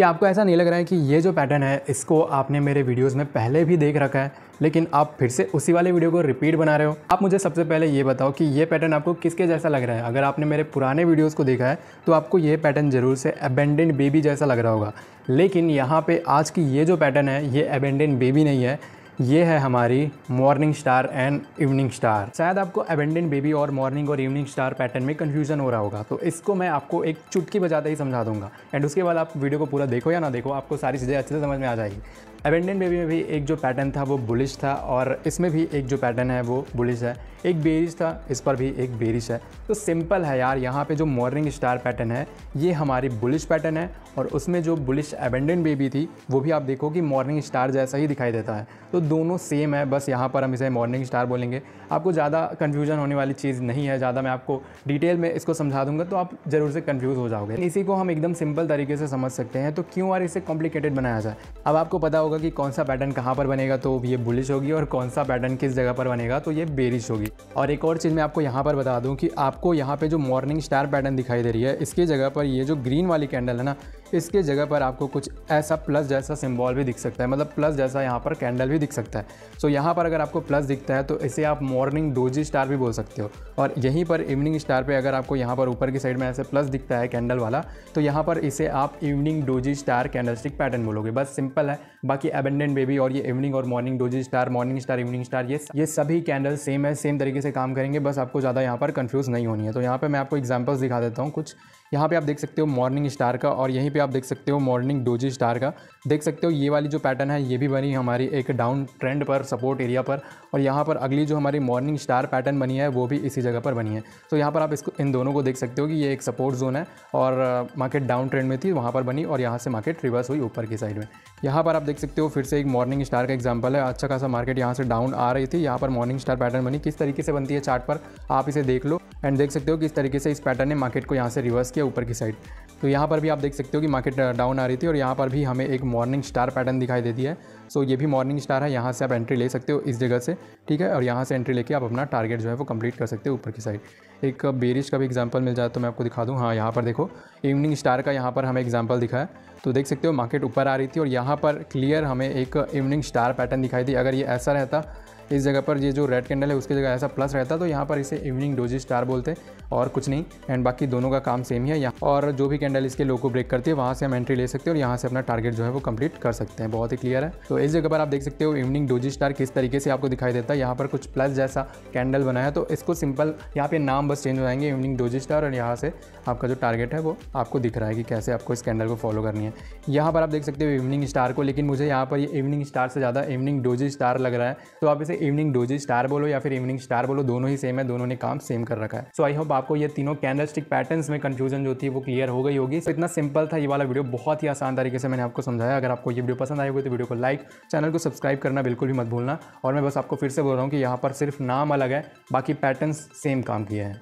क्या आपको ऐसा नहीं लग रहा है कि ये जो पैटर्न है, इसको आपने मेरे वीडियोस में पहले भी देख रखा है, लेकिन आप फिर से उसी वाले वीडियो को रिपीट बना रहे हो? आप मुझे सबसे पहले ये बताओ कि ये पैटर्न आपको किसके जैसा लग रहा है? अगर आपने मेरे पुराने वीडियोस को देखा है तो आपको ये पैटर्न ज़रूर से एबेंडेंट बेबी जैसा लग रहा होगा। लेकिन यहाँ पे आज की ये जो पैटर्न है, ये एबेंडेंट बेबी नहीं है। ये है हमारी morning star and evening star शायद आपको एवेंडेंट बेबी और मॉर्निंग और इवनिंग स्टार पैटर्न में कन्फ्यूज़न हो रहा होगा तो इसको मैं आपको एक चुटकी बजाते ही समझा दूँगा। एंड उसके बाद आप वीडियो को पूरा देखो या ना देखो, आपको सारी चीज़ें अच्छे से समझ में आ जाएगी। एवेंडेंट बेबी में भी एक जो पैटर्न था, वो बुलिश था और इसमें भी एक जो पैटर्न है, वो बुलिश है। एक बेरिश था, इस पर भी एक बेरिश है। तो सिंपल है यार, यहाँ पे जो मॉर्निंग स्टार पैटर्न है, ये हमारी बुलिश पैटर्न है और उसमें जो बुलिश एवेंडेंट बेबी थी, वो भी आप देखो कि मॉर्निंग स्टार जैसा ही दिखाई देता है। तो दोनों सेम है, बस यहाँ पर हम इसे मॉर्निंग स्टार बोलेंगे। आपको ज़्यादा कन्फ्यूज़न होने वाली चीज़ नहीं है, ज़्यादा मैं आपको डिटेल में इसको समझा दूँगा तो आप ज़रूर से कन्फ्यूज़ हो जाओगे। इसी को हम एकदम सिंपल तरीके से समझ सकते हैं तो क्यों और इसे कॉम्प्लिकेटेड बनाया जाए? अब आपको पता होगा कि कौन सा पैटर्न कहाँ पर बनेगा तो ये बुलिश होगी और कौन सा पैटर्न किस जगह पर बनेगा तो ये बेरिश होगी। और एक और चीज़ मैं आपको यहाँ पर बता दूँ कि आपको यहाँ पे जो मॉर्निंग स्टार पैटर्न दिखाई दे रही है, इसकी जगह पर ये जो ग्रीन वाली कैंडल है ना इसके जगह पर आपको कुछ ऐसा प्लस जैसा सिंबल भी दिख सकता है। मतलब प्लस जैसा यहाँ पर कैंडल भी दिख सकता है। सो so, यहाँ पर अगर आपको प्लस दिखता है तो इसे आप मॉर्निंग डोजी स्टार भी बोल सकते हो। और यहीं पर इवनिंग स्टार पे अगर आपको यहाँ पर ऊपर की साइड में ऐसे प्लस दिखता है कैंडल वाला तो यहाँ पर इसे आप evening doji star candlestick pattern बोलोगे। बस सिंपल है। बाकी एबेंडेंट बेबी और ये इवनिंग और morning doji star morning star evening star ये ये सभी कैंडल सेम है सेम तरीके से काम करेंगे। बस आपको ज़्यादा यहाँ पर कन्फ्यूज़ नहीं होनी है। तो यहाँ पर मैं आपको एग्जाम्पल्स दिखा देता हूँ कुछ। यहाँ पे आप देख सकते हो मॉर्निंग स्टार का और यहीं पे आप देख सकते हो मॉर्निंग डोजी स्टार का। देख सकते हो ये वाली जो पैटर्न है, ये भी बनी हमारी एक डाउन ट्रेंड पर सपोर्ट एरिया पर और यहाँ पर अगली जो हमारी मॉर्निंग स्टार पैटर्न बनी है, वो भी इसी जगह पर बनी है। तो यहाँ पर आप इसको, इन दोनों को देख सकते हो कि ये एक सपोर्ट जोन है और मार्केट डाउन ट्रेंड में थी, वहाँ पर बनी और यहाँ से मार्केट रिवर्स हुई ऊपर की साइड में। यहाँ पर आप देख सकते हो फिर से एक मॉर्निंग स्टार का एग्ज़ाम्पल है। अच्छा खासा मार्केट यहाँ से डाउन आ रही थी, यहाँ पर मॉर्निंग स्टार पैटर्न बनी। किस तरीके से बनती है चार्ट पर, आप इसे देख लो। एंड देख सकते हो कि इस तरीके से इस पैटर्न ने मार्केट को यहाँ से रिवर्स किया ऊपर की साइड तो यहाँ पर भी आप देख सकते हो कि मार्केट डाउन आ रही थी और यहाँ पर भी हमें एक मॉर्निंग स्टार पैटर्न दिखाई देती है। सो ये भी मॉर्निंग स्टार है, यहाँ से आप एंट्री ले सकते हो इस जगह से, ठीक है? और यहाँ से एंट्री लेके आप अपना टारगेट जो है वो कंप्लीट कर सकते हो ऊपर की साइड एक बेरिश का भी एग्जांपल मिल जाए तो मैं आपको दिखा दूँ। हाँ यहाँ पर देखो इवनिंग स्टार का यहाँ पर हमें एग्ज़ाम्पल दिखा है। तो देख सकते हो मार्केट ऊपर आ रही थी और यहाँ पर क्लियर हमें एक इवनिंग स्टार पैटर्न दिखाई दी। अगर ये ऐसा रहता, इस जगह पर ये जो रेड कैंडल है, उसकी जगह ऐसा प्लस रहता तो यहाँ पर इसे इवनिंग डोजी स्टार बोलते और कुछ नहीं। एंड बाकी दोनों का काम सेम ही है। यहाँ और जो भी कैंडल इसके लो को ब्रेक करती है, वहाँ से हम एंट्री ले सकते हैं और यहाँ से अपना टारगेट जो है वो कंप्लीट कर सकते हैं। बहुत ही क्लियर है। तो इस जगह पर आप देख सकते हो इवनिंग डोजी स्टार किस तरीके से आपको दिखाई देता है। यहाँ पर कुछ प्लस जैसा कैंडल बना है। तो इसको सिंपल यहाँ पे नाम बस चेंज हो जाएँगे इवनिंग डोजी स्टार और यहाँ से आपका जो टारगेट है वो आपको दिख रहा है कि कैसे आपको इस कैंडल को फॉलो करनी है। यहाँ पर आप देख सकते हो इवनिंग स्टार को, लेकिन मुझे यहाँ पर ये इवनिंग स्टार से ज़्यादा इवनिंग डोजी स्टार लग रहा है। तो आप इसे इवनिंग डोजी स्टार बोलो या फिर इवनिंग स्टार बोलो, दोनों ही सेम है, दोनों ने काम सेम कर रखा है। सो आई होप आपको ये तीनों कैंडल स्टिक में कंफ्यूजन जो थी वो क्लियर हो गई होगी। तो इतना सिंपल था ये वाला वीडियो बहुत ही आसान तरीके से मैंने आपको समझाया। अगर आपको ये वीडियो पसंद आई होगी तो वीडियो को लाइक चैनल को सब्सक्राइब करना बिल्कुल भी मत भूलना। और मैं बस आपको फिर से बोल रहा हूँ कि यहाँ पर सिर्फ़ नाम अलग है, बाकी पैटर्न सेम काम किए हैं।